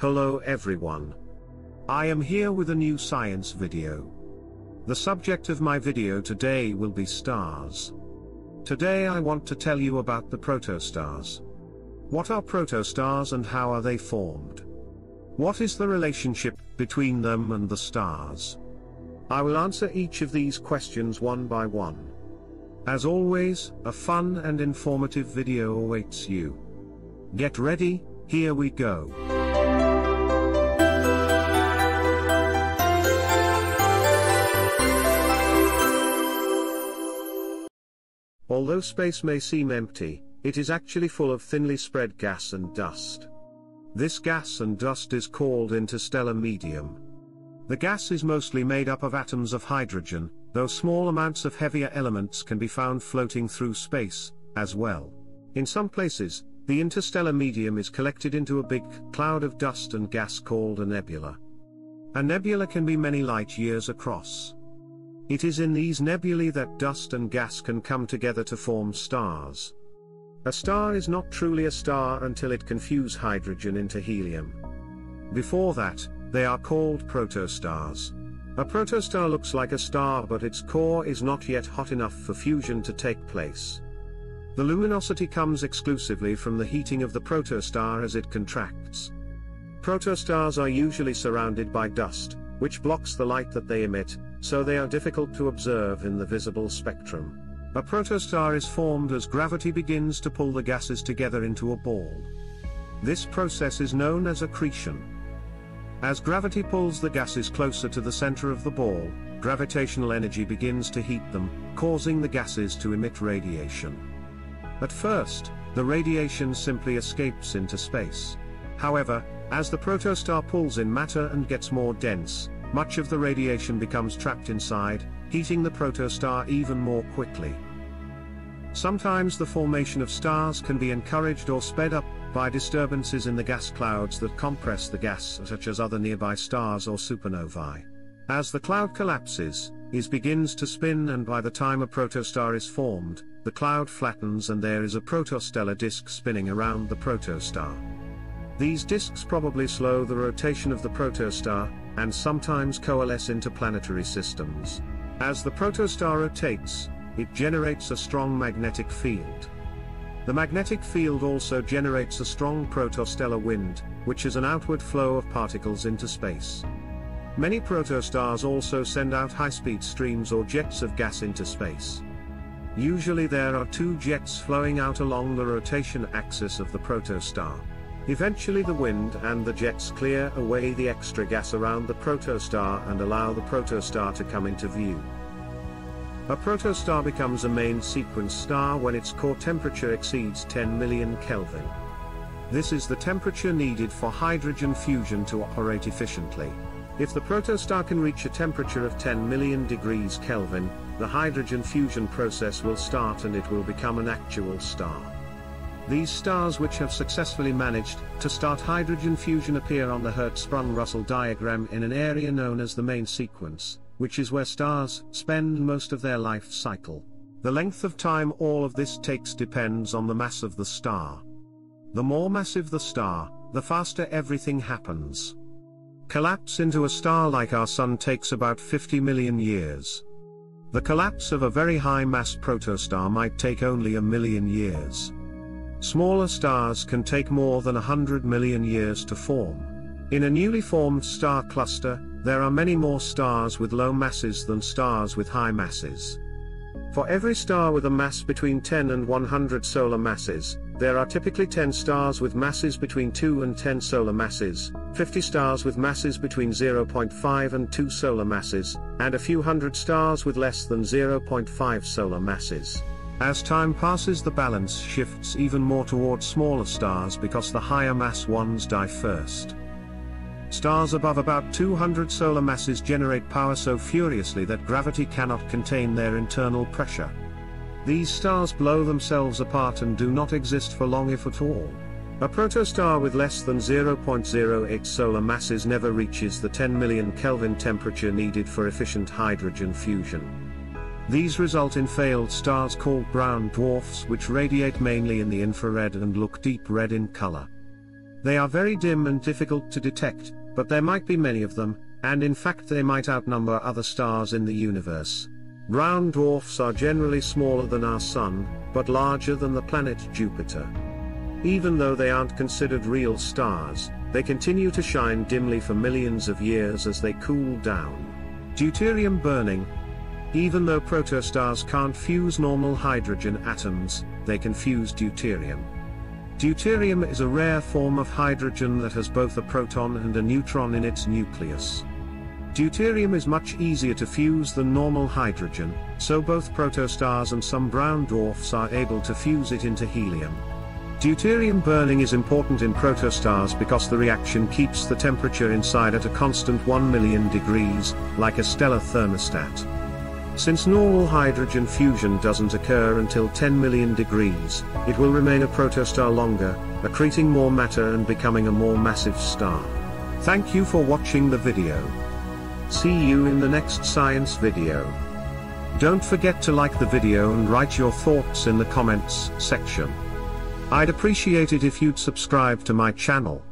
Hello everyone. I am here with a new science video. The subject of my video today will be stars. Today I want to tell you about the protostars. What are protostars and how are they formed? What is the relationship between them and the stars? I will answer each of these questions one by one. As always, a fun and informative video awaits you. Get ready, here we go. Although space may seem empty, it is actually full of thinly spread gas and dust. This gas and dust is called interstellar medium. The gas is mostly made up of atoms of hydrogen, though small amounts of heavier elements can be found floating through space, as well. In some places, the interstellar medium is collected into a big cloud of dust and gas called a nebula. A nebula can be many light years across. It is in these nebulae that dust and gas can come together to form stars. A star is not truly a star until it can fuse hydrogen into helium. Before that, they are called protostars. A protostar looks like a star but its core is not yet hot enough for fusion to take place. The luminosity comes exclusively from the heating of the protostar as it contracts. Protostars are usually surrounded by dust, which blocks the light that they emit, so they are difficult to observe in the visible spectrum. A protostar is formed as gravity begins to pull the gases together into a ball. This process is known as accretion. As gravity pulls the gases closer to the center of the ball, gravitational energy begins to heat them, causing the gases to emit radiation. At first, the radiation simply escapes into space. However, as the protostar pulls in matter and gets more dense, much of the radiation becomes trapped inside, heating the protostar even more quickly. Sometimes the formation of stars can be encouraged or sped up by disturbances in the gas clouds that compress the gas such as other nearby stars or supernovae. As the cloud collapses, it begins to spin and by the time a protostar is formed, the cloud flattens and there is a protostellar disk spinning around the protostar. These disks probably slow the rotation of the protostar, and sometimes coalesce into planetary systems. As the protostar rotates, it generates a strong magnetic field. The magnetic field also generates a strong protostellar wind, which is an outward flow of particles into space. Many protostars also send out high-speed streams or jets of gas into space. Usually there are two jets flowing out along the rotation axis of the protostar. Eventually the wind and the jets clear away the extra gas around the protostar and allow the protostar to come into view. A protostar becomes a main sequence star when its core temperature exceeds 10 million Kelvin. This is the temperature needed for hydrogen fusion to operate efficiently. If the protostar can reach a temperature of 10 million degrees Kelvin, the hydrogen fusion process will start and it will become an actual star. These stars which have successfully managed to start hydrogen fusion appear on the Hertzsprung-Russell diagram in an area known as the main sequence, which is where stars spend most of their life cycle. The length of time all of this takes depends on the mass of the star. The more massive the star, the faster everything happens. Collapse into a star like our Sun takes about 50 million years. The collapse of a very high mass protostar might take only a million years. Smaller stars can take more than 100 million years to form. In a newly formed star cluster, there are many more stars with low masses than stars with high masses. For every star with a mass between 10 and 100 solar masses, there are typically 10 stars with masses between 2 and 10 solar masses, 50 stars with masses between 0.5 and 2 solar masses, and a few hundred stars with less than 0.5 solar masses. As time passes the balance shifts even more towards smaller stars because the higher mass ones die first. Stars above about 200 solar masses generate power so furiously that gravity cannot contain their internal pressure. These stars blow themselves apart and do not exist for long if at all. A protostar with less than 0.08 solar masses never reaches the 10 million Kelvin temperature needed for efficient hydrogen fusion. These result in failed stars called brown dwarfs which radiate mainly in the infrared and look deep red in color. They are very dim and difficult to detect, but there might be many of them, and in fact they might outnumber other stars in the universe. Brown dwarfs are generally smaller than our Sun, but larger than the planet Jupiter. Even though they aren't considered real stars, they continue to shine dimly for millions of years as they cool down. Deuterium burning. Even though protostars can't fuse normal hydrogen atoms, they can fuse deuterium. Deuterium is a rare form of hydrogen that has both a proton and a neutron in its nucleus. Deuterium is much easier to fuse than normal hydrogen, so both protostars and some brown dwarfs are able to fuse it into helium. Deuterium burning is important in protostars because the reaction keeps the temperature inside at a constant 1 million degrees, like a stellar thermostat. Since normal hydrogen fusion doesn't occur until 10 million degrees, it will remain a protostar longer, accreting more matter and becoming a more massive star. Thank you for watching the video. See you in the next science video. Don't forget to like the video and write your thoughts in the comments section. I'd appreciate it if you'd subscribe to my channel.